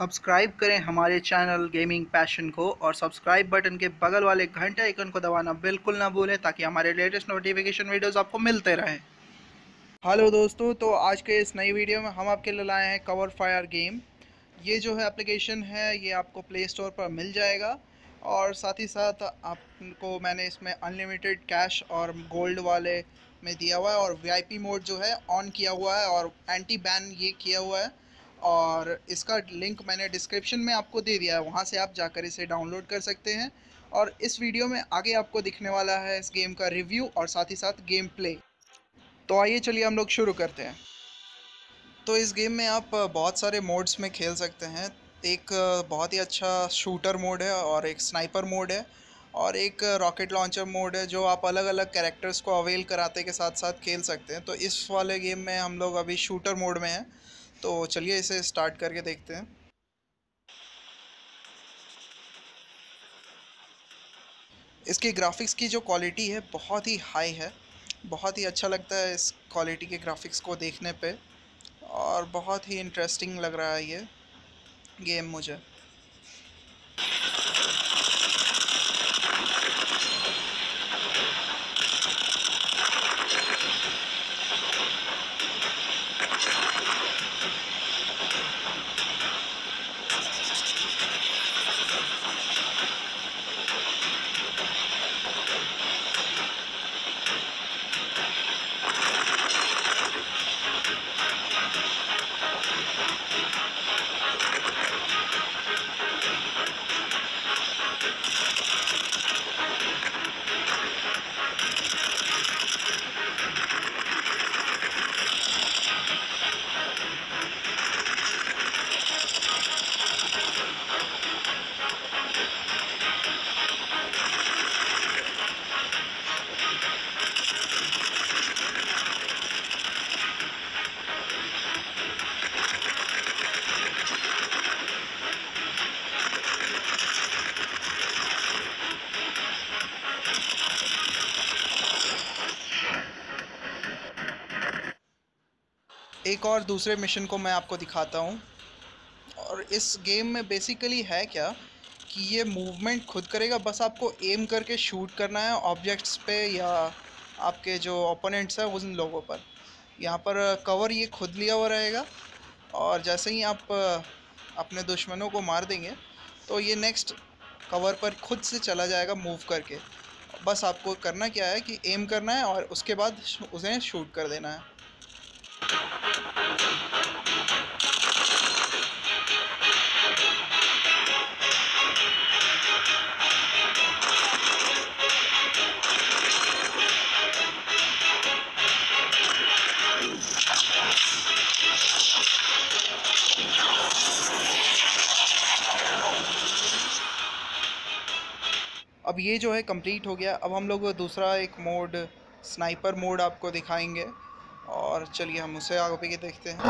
Subscribe करें हमारे channel gaming passion को और सब्सक्राइब बटन के बगल वाले घंटे आइकन को दबाना बिल्कुल ना भूलें ताकि हमारे लेटेस्ट नोटिफिकेशन वीडियोस आपको मिलते रहें। हेलो दोस्तों तो आज के इस नई वीडियो में हम आपके लिए लाए हैं कवर फायर गेम ये जो है एप्लीकेशन है, ये आपको प्ले स्टोर पर मिल जाएगा और साथ ही साथ आपको मैंने इसमें अनलिमिटेड कैश और गोल्ड वाले में दिया हुआ है और वीआईपी मोड जो है ऑन किया हुआ है और एंटी बैन ये किया हुआ है। और इसका लिंक मैंने डिस्क्रिप्शन में आपको दे दिया है, वहाँ से आप जाकर इसे डाउनलोड कर सकते हैं। और इस वीडियो में आगे आपको दिखने वाला है इस गेम का रिव्यू और साथ ही साथ गेम प्ले तो आइए चलिए हम लोग शुरू करते हैं। तो इस गेम में आप बहुत सारे मोड्स में खेल सकते हैं। एक बहुत ही अच्छा शूटर मोड है और एक स्नाइपर मोड है और एक रॉकेट लॉन्चर मोड है, जो आप अलग अलग कैरेक्टर्स को अवेल कराते के साथ साथ खेल सकते हैं। तो इस वाले गेम में हम लोग अभी शूटर मोड में हैं। तो चलिए इसे स्टार्ट करके देखते हैं। इसकी ग्राफिक्स की जो क्वालिटी है, बहुत ही हाई है। बहुत ही अच्छा लगता है इस क्वालिटी के ग्राफिक्स को देखने पे। और बहुत ही इंटरेस्टिंग लग रहा है ये गेम मुझे। एक और दूसरे मिशन को मैं आपको दिखाता हूँ। और इस गेम में बेसिकली है क्या कि ये मूवमेंट खुद करेगा, बस आपको एम करके शूट करना है ऑब्जेक्ट्स पे या आपके जो ओपोनेंट्स हैं उन लोगों पर। यहाँ पर कवर ये खुद लिया हुआ रहेगा और जैसे ही आप अपने दुश्मनों को मार देंगे तो ये नेक्स्ट कवर पर खुद से चला जाएगा मूव करके। बस आपको करना क्या है कि एम करना है और उसके बाद उसे शूट कर देना है। अब ये जो है कंप्लीट हो गया अब हम लोग दूसरा एक मोड स्नाइपर मोड आपको दिखाएँगे और चलिए हम उसे आगे के देखते हैं